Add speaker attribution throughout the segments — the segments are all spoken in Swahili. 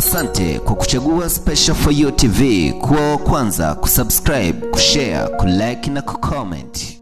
Speaker 1: Asante kwa kuchagua Special For You TV kuwa wa kwanza kusubscribe, kushare, kulike na kucomment.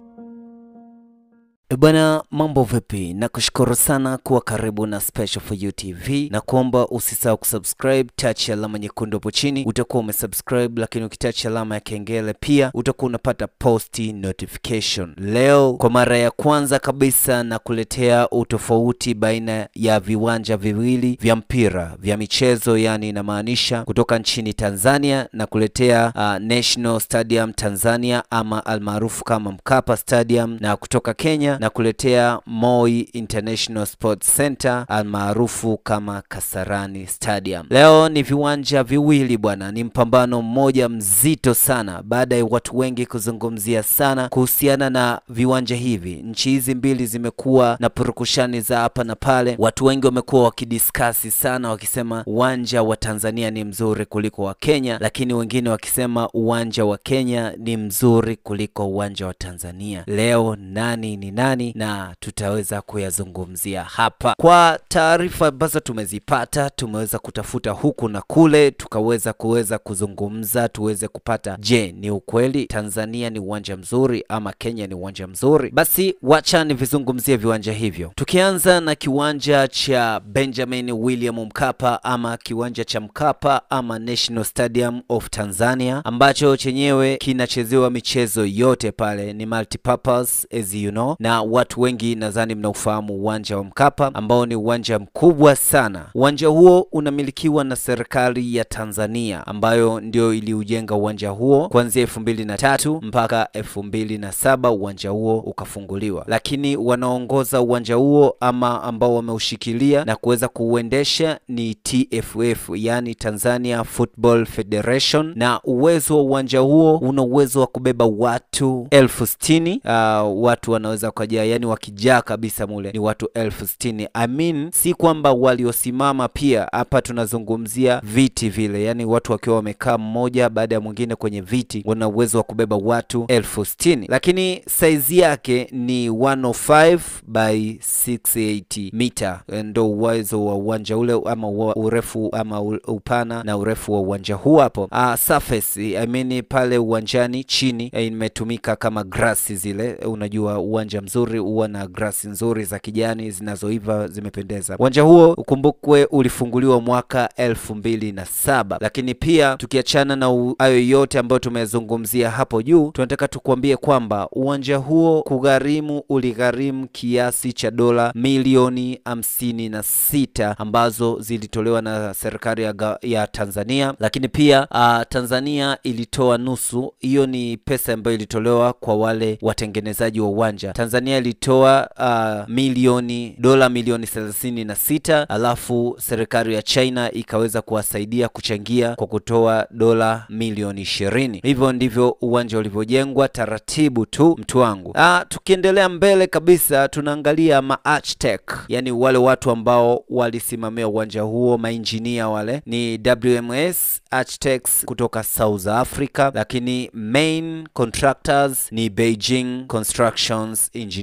Speaker 2: E Bwana, mambo vipi? Nakushukuru sana kuwa karibu na Special For You TV na kuomba usisahau kusubscribe, touch alama nyekundu hapo chini, utakuwa umesubscribe, lakini ukitouch alama ya kengele pia utakuwa unapata post notification. Leo kwa mara ya kwanza kabisa na kuletea utofauti baina ya viwanja viwili vya mpira vya michezo, yani inamaanisha kutoka nchini Tanzania na kuletea uh, National Stadium Tanzania ama almaarufu kama Mkapa Stadium, na kutoka Kenya na kuletea Moi International Sports Center almaarufu kama Kasarani Stadium. Leo ni viwanja viwili bwana, ni mpambano mmoja mzito sana, baada ya watu wengi kuzungumzia sana kuhusiana na viwanja hivi. Nchi hizi mbili zimekuwa na purukushani za hapa na pale, watu wengi wamekuwa wakidiskasi sana, wakisema uwanja wa Tanzania ni mzuri kuliko wa Kenya, lakini wengine wakisema uwanja wa Kenya ni mzuri kuliko uwanja wa Tanzania. Leo nani ni nani na tutaweza kuyazungumzia hapa. Kwa taarifa ambazo tumezipata, tumeweza kutafuta huku na kule, tukaweza kuweza kuzungumza, tuweze kupata, je, ni ukweli Tanzania ni uwanja mzuri ama Kenya ni uwanja mzuri? Basi wacha nivizungumzie viwanja hivyo, tukianza na kiwanja cha Benjamin William Mkapa ama kiwanja cha Mkapa ama National Stadium of Tanzania ambacho chenyewe kinachezewa michezo yote pale, ni multipurpose as you know, na watu wengi nadhani mnaufahamu uwanja wa Mkapa ambao ni uwanja mkubwa sana. Uwanja huo unamilikiwa na serikali ya Tanzania ambayo ndio iliujenga uwanja huo kuanzia elfu mbili na tatu mpaka elfu mbili na saba uwanja huo ukafunguliwa, lakini wanaongoza uwanja huo ama ambao wameushikilia na kuweza kuuendesha ni TFF, yani Tanzania Football Federation, na uwezo wa uwanja huo una uwezo wa kubeba watu elfu sitini. Uh, watu wanaweza kujaa, yani wakijaa kabisa mule. Ni watu elfu sitini. I mean, si kwamba waliosimama pia, hapa tunazungumzia viti vile, yani watu wakiwa wamekaa mmoja baada ya mwingine kwenye viti, wana uwezo wa kubeba watu elfu sitini, lakini saizi yake ni 105 by 680 mita, ndo uwezo wa uwanja ule ama urefu ama upana na urefu wa uwanja huu hapo. Uh, surface I mean, pale uwanjani chini imetumika kama grasi zile, unajua uwanja mzuri huwa na grasi nzuri za kijani zinazoiva zimependeza. Uwanja huo ukumbukwe ulifunguliwa mwaka elfu mbili na saba, lakini pia tukiachana na hayo yote ambayo tumezungumzia hapo juu, tunataka tukuambie kwamba uwanja huo kugharimu uligharimu kiasi cha dola milioni hamsini na sita ambazo zilitolewa na serikali ya, ya Tanzania, lakini pia uh, Tanzania ilitoa nusu. Hiyo ni pesa ambayo ilitolewa kwa wale watengenezaji wa uwanja. Tanzania ilitoa uh, milioni dola milioni thelathini na sita alafu serikali ya China ikaweza kuwasaidia kuchangia kwa kutoa dola milioni ishirini. Hivyo ndivyo uwanja ulivyojengwa taratibu tu, mtu wangu. Ah, tukiendelea mbele kabisa tunaangalia ma architect, yani wale watu ambao walisimamia uwanja huo, mainjinia wale ni WMS Architects kutoka South Africa, lakini main contractors ni Beijing Constructions Engineering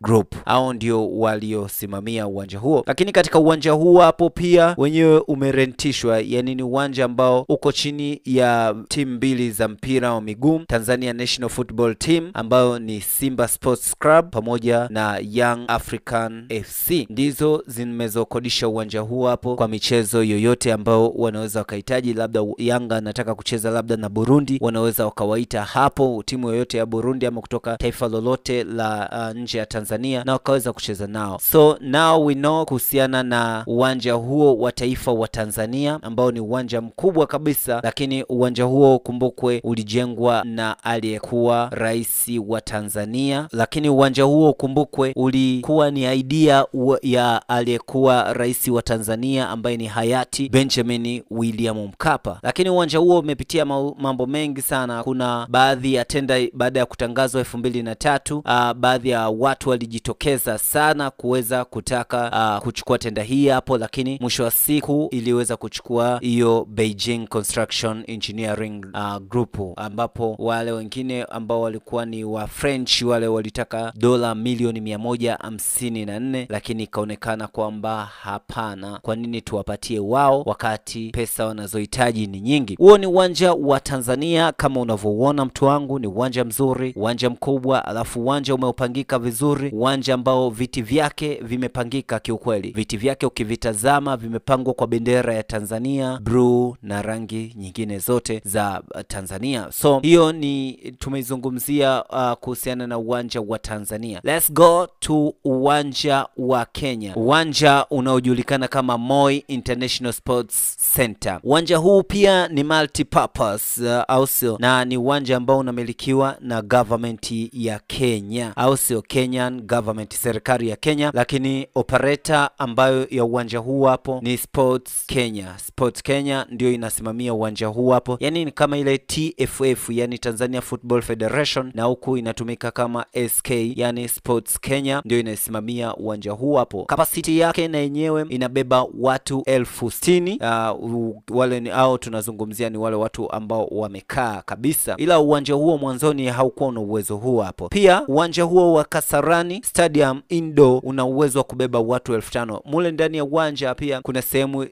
Speaker 2: Group, hao ndio waliosimamia uwanja huo. Lakini katika uwanja huu hapo pia wenyewe umerentishwa, yani ni uwanja ambao uko chini ya timu mbili za mpira wa miguu, Tanzania National Football Team ambayo ni Simba Sports Club pamoja na Young African FC, ndizo zimezokodisha uwanja huo hapo kwa michezo yoyote ambao wanaweza wakahitaji, labda Yanga anataka kucheza labda na Burundi, wanaweza wakawaita hapo. Timu yoyote ya Burundi ama kutoka taifa lolote la uh, nje ya Tanzania na wakaweza kucheza nao. So now we know kuhusiana na uwanja huo wa taifa wa Tanzania ambao ni uwanja mkubwa kabisa, lakini uwanja huo kumbukwe, ulijengwa na aliyekuwa rais wa Tanzania, lakini uwanja huo kumbukwe, ulikuwa ni idea ya aliyekuwa rais wa Tanzania ambaye ni hayati Benjamin William Mkapa, lakini uwanja huo umepitia mambo mengi sana. Kuna baadhi ya tenda baada ya kutangazwa elfu mbili na tatu uh, baadhi baadhi ya watu walijitokeza sana kuweza kutaka uh, kuchukua tenda hii hapo, lakini mwisho wa siku iliweza kuchukua hiyo Beijing Construction Engineering uh, Group, ambapo wale wengine ambao walikuwa ni wa French wale walitaka dola milioni mia moja hamsini na nne lakini ikaonekana kwamba hapana, kwa nini tuwapatie wao wakati pesa wanazohitaji ni nyingi. Huo ni uwanja wa Tanzania kama unavyouona mtu wangu, ni uwanja mzuri, uwanja mkubwa, alafu uwanja umeupangika vizuri, uwanja ambao viti vyake vimepangika kiukweli. Viti vyake ukivitazama vimepangwa kwa bendera ya Tanzania, bluu na rangi nyingine zote za Tanzania. So hiyo ni tumeizungumzia uh, kuhusiana na uwanja wa Tanzania. Let's go to uwanja wa Kenya, uwanja unaojulikana kama Moi International Sports Center. Uwanja huu pia ni multipurpose uh, au sio, na ni uwanja ambao unamilikiwa na government ya Kenya au sio, Kenyan government, serikali ya Kenya, lakini operator ambayo ya uwanja huu hapo ni Sports Kenya. Sports Kenya ndio inasimamia uwanja huu hapo, yani ni kama ile TFF, yani Tanzania Football Federation, na huku inatumika kama SK, yani Sports Kenya ndio inasimamia uwanja huu hapo. Capacity yake na yenyewe inabeba watu elfu sitini. Uh, wale ni au tunazungumzia ni wale watu ambao wamekaa kabisa, ila uwanja huo mwanzoni haukuwa na uwezo huo hapo. Pia uwanja huo wa Kasarani Stadium indoor una uwezo wa kubeba watu elfu tano. Mule ndani ya uwanja pia kuna sehemu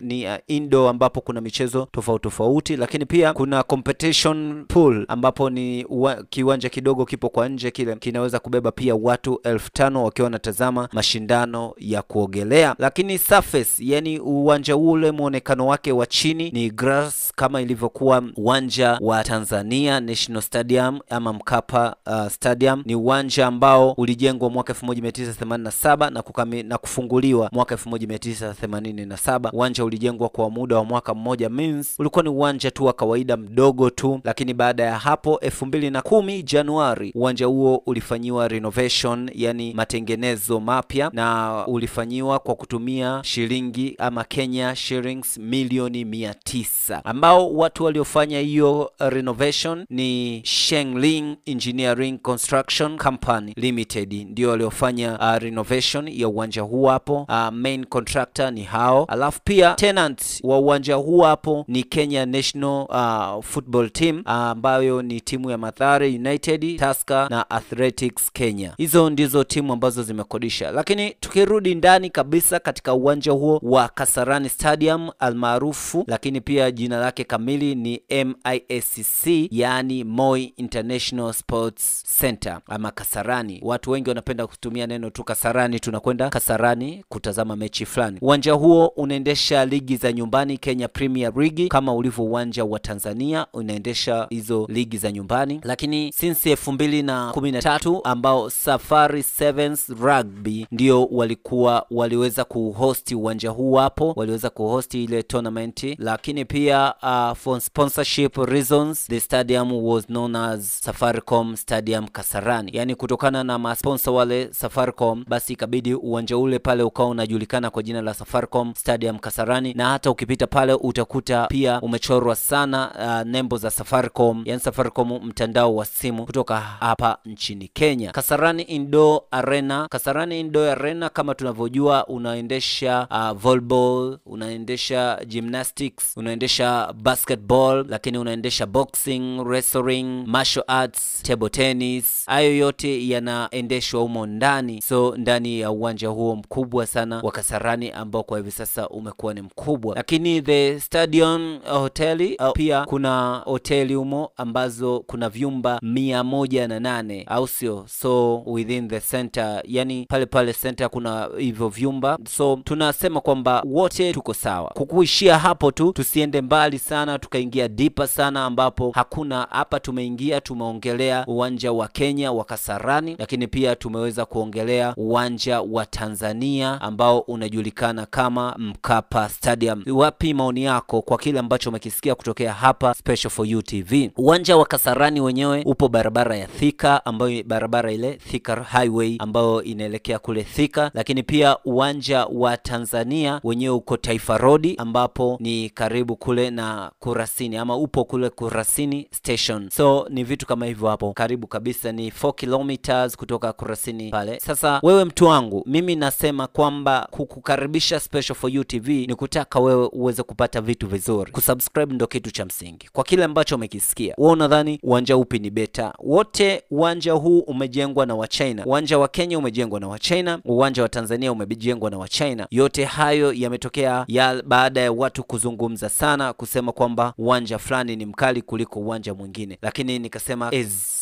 Speaker 2: ni uh, indoor ambapo kuna michezo tofauti tofauti, lakini pia kuna competition pool ambapo ni uwa, kiwanja kidogo kipo kwa nje, kile kinaweza kubeba pia watu elfu tano wakiwa wanatazama mashindano ya kuogelea. Lakini surface, yani uwanja ule mwonekano wake wa chini ni grass kama ilivyokuwa uwanja wa Tanzania National Stadium ama Mkapa uh, Stadium. Ni uwanja ambao ulijengwa mwaka 1987 na, kukami, na kufunguliwa mwaka 1987. Uwanja ulijengwa kwa muda wa mwaka mmoja, means ulikuwa ni uwanja tu wa kawaida mdogo tu, lakini baada ya hapo 2010 Januari uwanja huo ulifanyiwa renovation, yani matengenezo mapya, na ulifanyiwa kwa kutumia shilingi ama Kenya shillings milioni mia tisa ambao watu waliofanya hiyo renovation ni Shengling Engineering Construction Company Limited ndio waliofanya uh, renovation ya uwanja huu hapo. Uh, main contractor ni hao, alafu pia tenant wa uwanja huu hapo ni Kenya National uh, Football Team ambayo uh, ni timu ya Mathare United, Tusker na Athletics Kenya. Hizo ndizo timu ambazo zimekodisha, lakini tukirudi ndani kabisa katika uwanja huo wa Kasarani Stadium almaarufu, lakini pia jina lake kamili ni MISCC, yani Moi International Sports Center ama Kasarani. Watu wengi wanapenda kutumia neno tu Kasarani, tunakwenda Kasarani kutazama mechi fulani. Uwanja huo unaendesha ligi za nyumbani Kenya Premier League kama ulivyo uwanja wa Tanzania unaendesha hizo ligi za nyumbani, lakini since elfu mbili na kumi na tatu ambao Safari Sevens Rugby ndio walikuwa waliweza kuhosti uwanja huu hapo, waliweza kuhosti ile tournament, lakini pia uh, for sponsorship reasons the stadium was known as Safaricom Stadium Kasarani, yani kutokana na masponsa wale Safaricom, basi ikabidi uwanja ule pale ukawa unajulikana kwa jina la Safaricom Stadium Kasarani, na hata ukipita pale utakuta pia umechorwa sana uh, nembo za Safaricom, yani Safaricom mtandao wa simu kutoka hapa nchini Kenya. Kasarani Indoor Arena, Kasarani Indoor Arena kama tunavyojua unaendesha uh, volleyball, unaendesha gymnastics, unaendesha basketball, lakini unaendesha boxing, wrestling, martial arts, table tennis. Hayo yote yanaendeshwa humo ndani, so ndani ya uwanja huo mkubwa sana wa Kasarani ambao kwa hivi sasa umekuwa ni mkubwa, lakini the stadium hoteli uh, pia kuna hoteli humo ambazo kuna vyumba mia moja na nane au sio? So within the center, yani pale pale center kuna hivyo vyumba, so tunasema kwamba wote tuko sawa. Kukuishia hapo tu, tusiende mbali sana tukaingia dipa sana, ambapo hakuna hapa. Tumeingia tumeongelea uwanja wa Kenya wa Kasarani, lakini pia tumeweza kuongelea uwanja wa Tanzania ambao unajulikana kama Mkapa Stadium. Wapi maoni yako kwa kile ambacho umekisikia kutokea hapa Special for You TV? Uwanja wa Kasarani wenyewe upo barabara ya Thika, ambayo barabara ile Thika Highway ambayo inaelekea kule Thika, lakini pia uwanja wa Tanzania wenyewe uko Taifa Road, ambapo ni karibu kule na Kurasini ama upo kule Kurasini station, so ni vitu kama hivyo hapo karibu kabisa, ni 4 km kilometers kutoka Kurasini pale. Sasa wewe mtu wangu, mimi nasema kwamba kukukaribisha Special for You TV ni kutaka wewe uweze kupata vitu vizuri. Kusubscribe ndo kitu cha msingi kwa kile ambacho umekisikia. Wewe unadhani uwanja upi ni beta? Wote uwanja huu umejengwa na Wachina. Uwanja wa Kenya umejengwa na Wachina, uwanja wa Tanzania umejengwa na Wachina. Yote hayo yametokea ya baada ya watu kuzungumza sana, kusema kwamba uwanja fulani ni mkali kuliko uwanja mwingine, lakini nikasema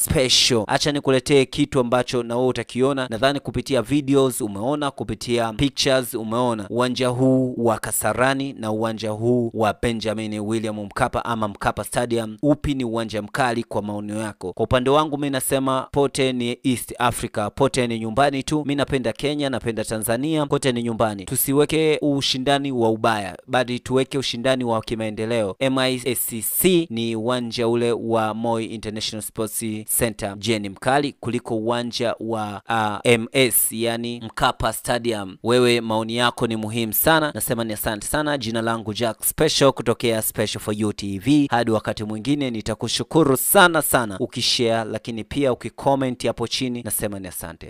Speaker 2: special. Acha nikuletee kitu ambacho na wewe utakiona. Nadhani kupitia videos umeona, kupitia pictures umeona uwanja huu wa Kasarani na uwanja huu wa Benjamin William Mkapa ama Mkapa Stadium, upi ni uwanja mkali kwa maoni yako? Kwa upande wangu mimi nasema pote ni East Africa, pote ni nyumbani tu. Mimi napenda Kenya, napenda Tanzania, kote ni nyumbani. Tusiweke ushindani wa ubaya, bali tuweke ushindani wa kimaendeleo. MISCC ni uwanja ule wa Moi International Sports Center. Je, ni mkali kuliko uwanja wa uh, MS yani Mkapa Stadium? Wewe maoni yako ni muhimu sana. Nasema ni asante sana. Jina langu Jack Special kutokea Special for You TV. Hadi wakati mwingine, nitakushukuru sana sana ukishare, lakini pia ukicomment hapo chini. Nasema ni asante.